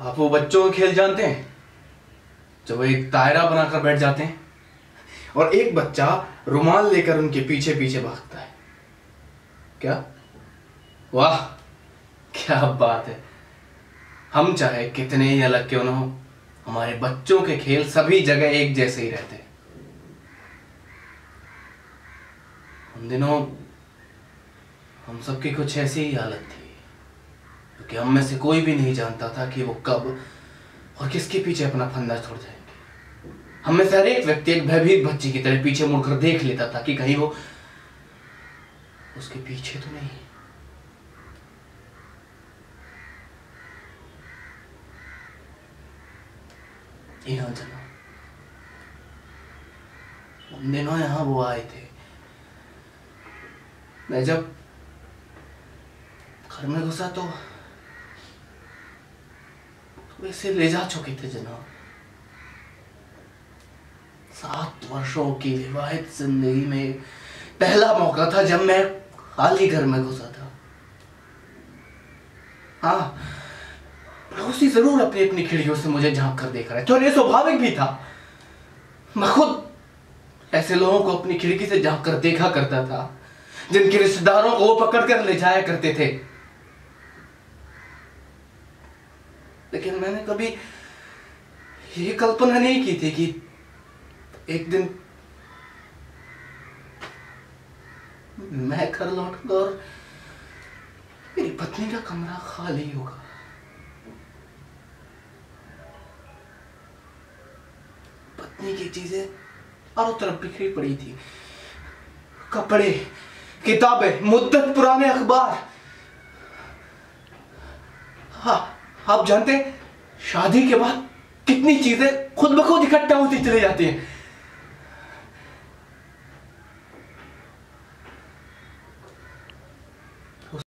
आप वो बच्चों का खेल जानते हैं? जब वो एक दायरा बनाकर बैठ जाते हैं और एक बच्चा रुमाल लेकर उनके पीछे पीछे भागता है। क्या? वाह, क्या बात है। हम चाहे कितने ही अलग क्यों ना हो, हमारे बच्चों के खेल सभी जगह एक जैसे ही रहते हैं। उन दिनों हम सबकी कुछ ऐसी ही हालत थी। क्योंकि हम में से कोई भी नहीं जानता था कि वो कब और किसके पीछे अपना फंदा छोड़ जाएँगे। हम में से हर एक व्यक्ति एक भयभीत बच्ची की तरह पीछे मुड़कर देख लेता था कि कहीं वो उसके पीछे तो नहीं जना उन दिनों यहाँ वो आए थे। मैं जब घर में घुसा तो वैसे ले जा चुके थे जनाब सात वर्षों की विवाहित ज़िंदगी में पहला मौका था जब मैं ही घर में घुसा था। हाँ पड़ोसी ज़रूर अपनी अपनी खिड़कियों से मुझे झाँक कर देख रहे थे और स्वाभाविक भी था। मैं खुद ऐसे लोगों को अपनी खिड़की से झाँक कर देखा करता था, जिनके रिश्तेदारों को वो पकड़ कर ले जाया करते थे। लेकिन मैंने कभी ये कल्पना नहीं की थी कि एक दिन मैं घर लौटूँगा और मेरी पत्नी का कमरा खाली होगा। पत्नी की चीज़ें चारों तरफ़ बिखरी पड़ी थी। कपड़े, किताबें, मुद्दत, पुराने अखबार। हाँ आप जानते हैं, शादी के बाद कितनी चीज़ें खुद ब खुद इकट्ठा होती चली जाती हैं।